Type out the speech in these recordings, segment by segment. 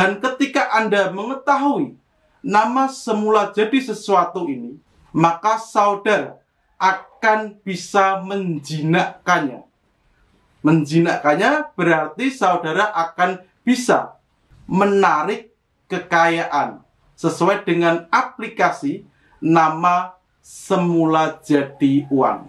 Dan ketika Anda mengetahui nama semula jadi sesuatu ini, maka saudara akan bisa menjinakkannya. Menjinakkannya berarti saudara akan bisa menarik kekayaan sesuai dengan aplikasi nama semula jadi uang.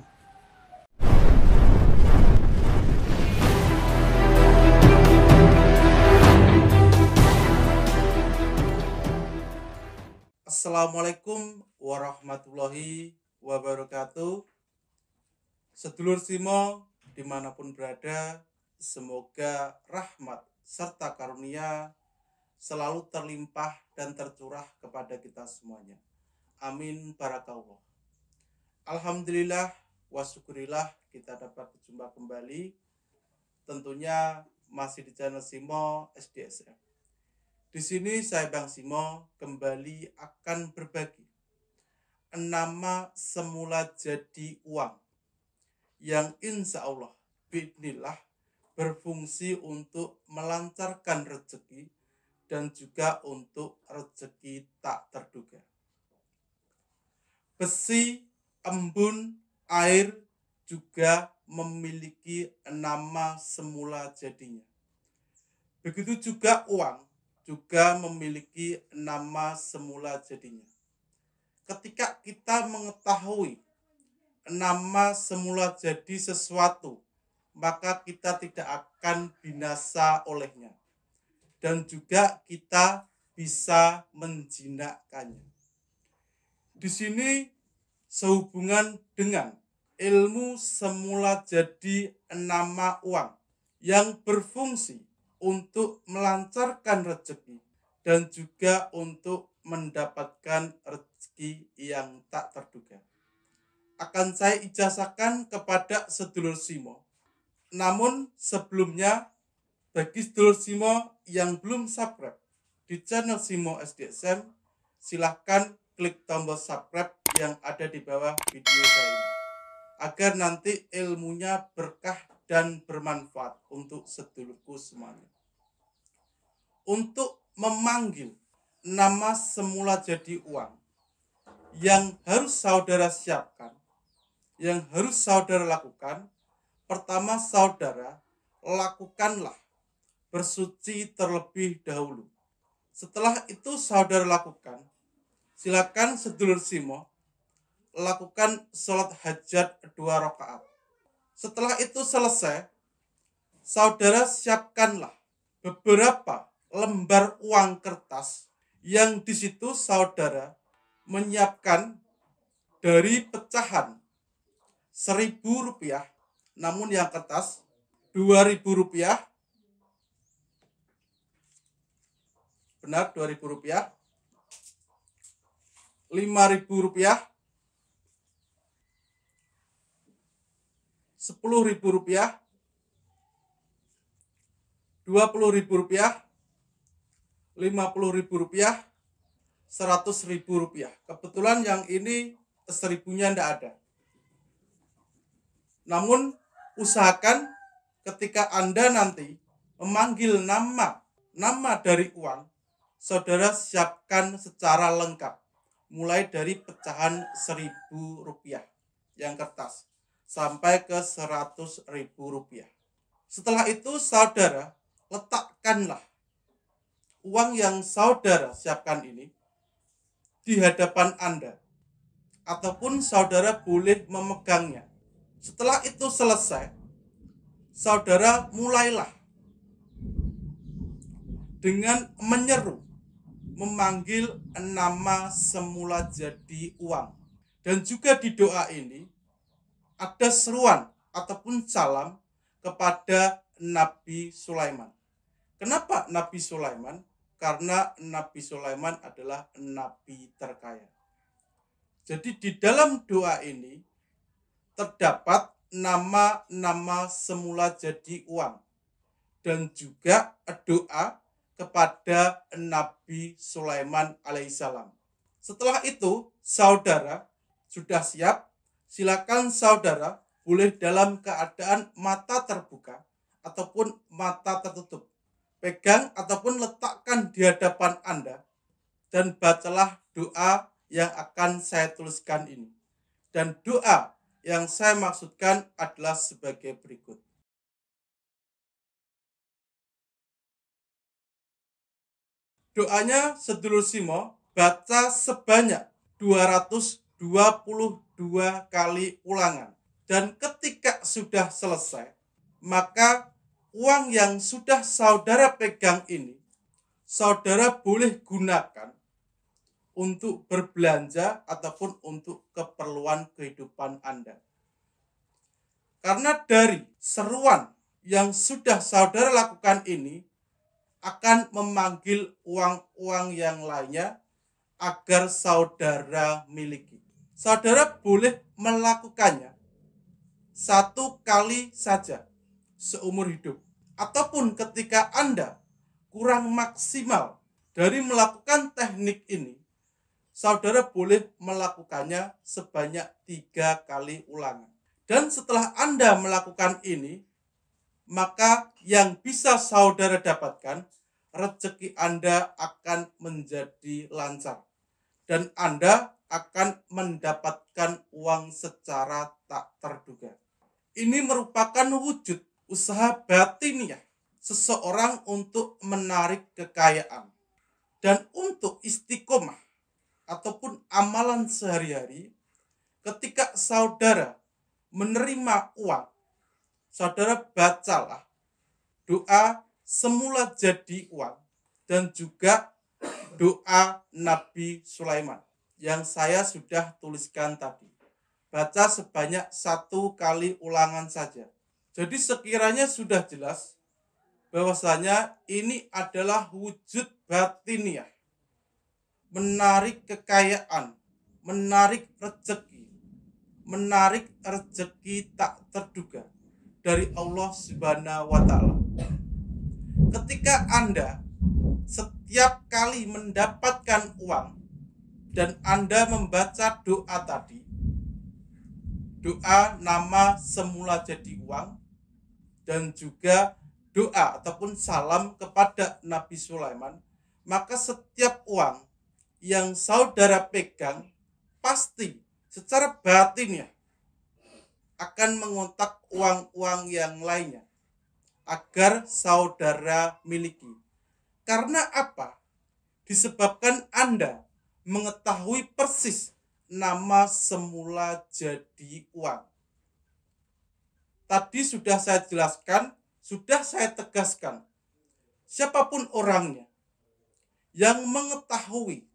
Assalamualaikum warahmatullahi wabarakatuh. Sedulur Simo di mana pun berada Semoga rahmat serta karunia selalu terlimpah dan tercurah kepada kita semuanya. Amin barakallah. Alhamdulillah wa syukurillah kita dapat berjumpa kembali. Tentunya masih di channel Simo SDSF di sini saya Bang Simo kembali akan berbagi nama semula jadi uang yang insya Allah bismillah berfungsi untuk melancarkan rezeki dan juga untuk rezeki tak terduga. Besi, embun, air juga memiliki nama semula jadinya. Begitu juga uang juga memiliki nama semula jadinya. Ketika kita mengetahui nama semula jadi sesuatu, maka kita tidak akan binasa olehnya. Dan juga kita bisa menjinakkannya. Di sini sehubungan dengan ilmu semula jadi nama uang yang berfungsi untuk melancarkan rezeki dan juga untuk mendapatkan rezeki yang tak terduga. Akan saya ijazahkan kepada sedulur Simo. Namun sebelumnya bagi sedulur Simo yang belum subscribe di channel Simo SDSM, silahkan klik tombol subscribe yang ada di bawah video saya ini. Agar nanti ilmunya berkah dan bermanfaat untuk sedulurku semuanya untuk memanggil nama semula jadi uang yang harus saudara siapkan, yang harus saudara lakukan, pertama saudara lakukanlah bersuci terlebih dahulu. Setelah itu saudara lakukan, silakan sedulur Simo lakukan sholat hajat dua rakaat. Setelah itu selesai, saudara siapkanlah beberapa lembar uang kertas yang di situ saudara menyiapkan dari pecahan seribu rupiah namun yang kertas dua ribu rupiah. Benar dua ribu rupiah. Lima ribu rupiah sepuluh ribu rupiah dua puluh ribu rupiah Rp50.000, Rp100.000. Kebetulan yang ini seribunya tidak ada. Namun usahakan ketika Anda nanti memanggil nama nama dari uang, saudara siapkan secara lengkap. Mulai dari pecahan seribu rupiah yang kertas sampai ke seratus ribu rupiah. Setelah itu saudara letakkanlah uang yang saudara siapkan ini di hadapan Anda ataupun saudara boleh memegangnya. Setelah itu selesai, saudara mulailah dengan menyeru, memanggil nama semula jadi uang. Dan juga di doa ini ada seruan ataupun salam kepada Nabi Sulaiman. Kenapa Nabi Sulaiman? karena Nabi Sulaiman adalah nabi terkaya. Jadi di dalam doa ini terdapat nama-nama semula jadi uang dan juga doa kepada Nabi Sulaiman alaihissalam. Setelah itu, saudara sudah siap, silakan saudara boleh dalam keadaan mata terbuka ataupun mata tertutup pegang ataupun letakkan di hadapan Anda dan bacalah doa yang akan saya tuliskan ini. Dan doa yang saya maksudkan adalah sebagai berikut. Doanya sedulur Simo baca sebanyak 222 kali ulangan. Dan ketika sudah selesai, maka uang yang sudah saudara pegang ini, saudara boleh gunakan untuk berbelanja ataupun untuk keperluan kehidupan Anda. Karena dari seruan yang sudah saudara lakukan ini akan memanggil uang-uang yang lainnya agar saudara miliki. Saudara boleh melakukannya satu kali saja seumur hidup. Ataupun ketika Anda kurang maksimal dari melakukan teknik ini, saudara boleh melakukannya sebanyak tiga kali ulangan. Dan setelah Anda melakukan ini, maka yang bisa saudara dapatkan, rezeki Anda akan menjadi lancar. Dan Anda akan mendapatkan uang secara tak terduga. Ini merupakan wujud usaha batiniah seseorang untuk menarik kekayaan dan untuk istiqomah ataupun amalan sehari-hari ketika saudara menerima uang saudara bacalah doa semula jadi uang dan juga doa Nabi Sulaiman yang saya sudah tuliskan tadi. Baca sebanyak satu kali ulangan saja. Jadi sekiranya sudah jelas bahwasanya ini adalah wujud batiniah menarik kekayaan, menarik rezeki, menarik rezeki tak terduga dari Allah Subhanahu wa taala. Ketika Anda setiap kali mendapatkan uang dan Anda membaca doa tadi, doa nama semula jadi uang dan juga doa ataupun salam kepada Nabi Sulaiman, maka setiap uang yang saudara pegang pasti secara batin ya akan mengontak uang-uang yang lainnya agar saudara miliki. Karena apa? Disebabkan Anda mengetahui persis nama semula jadi uang. Tadi sudah saya jelaskan, sudah saya tegaskan. Siapa pun orangnya yang mengetahui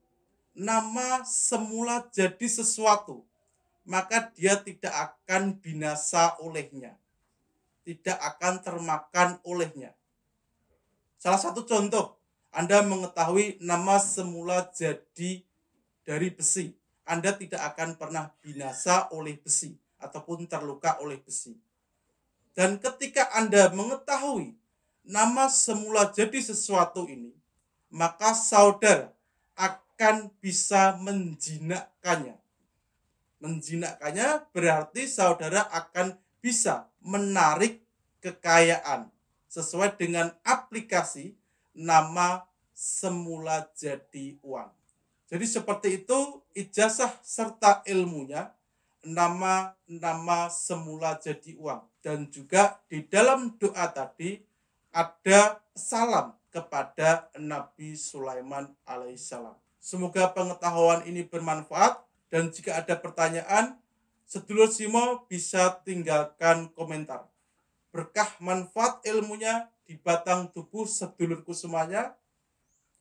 nama semula jadi sesuatu, maka dia tidak akan binasa olehnya. Tidak akan termakan olehnya. Salah satu contoh, Anda mengetahui nama semula jadi dari besi. Anda tidak akan pernah binasa oleh besi ataupun terluka oleh besi. Dan ketika Anda mengetahui nama semula jadi sesuatu ini, maka saudara akan bisa menjinakkannya. Menjinakkannya berarti saudara akan bisa menarik kekayaan sesuai dengan aplikasi nama semula jadi uang. Jadi seperti itu ijazah serta ilmunya nama-nama semula jadi uang dan juga di dalam doa tadi ada salam kepada Nabi Sulaiman alaihissalam. Semoga pengetahuan ini bermanfaat dan jika ada pertanyaan, sedulur Simo bisa tinggalkan komentar. Berkah manfaat ilmunya di batang tubuh sedulurku semuanya.